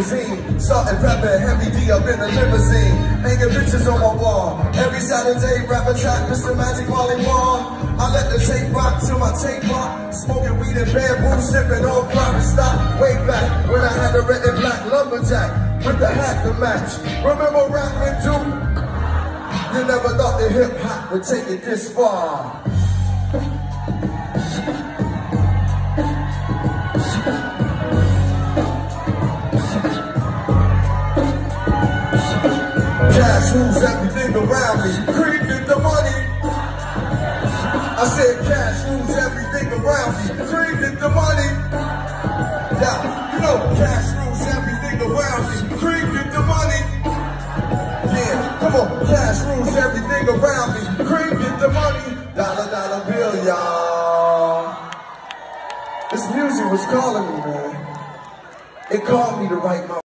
magazine. Started rapping heavy D up in the limousine. Hanging pictures on my wall. Every Saturday, rap attack, Mr. Magic Molly Wall. I let the tape rock till my tape rock. Smoking weed and bamboo, sipping on private stock. Way back when I had the red and black lumberjack with the hat to match. Remember rapping too? You never thought that hip hop would take it this far. Cash rules everything around me. Creeping the money. I said cash rules everything around me. Creeping the money. Yeah, you know cash rules everything around me. Creeping the money. Yeah, come on. Cash rules everything around me. Creeping the money. Dollar, dollar bill, y'all. This music was calling me, man. It called me to write my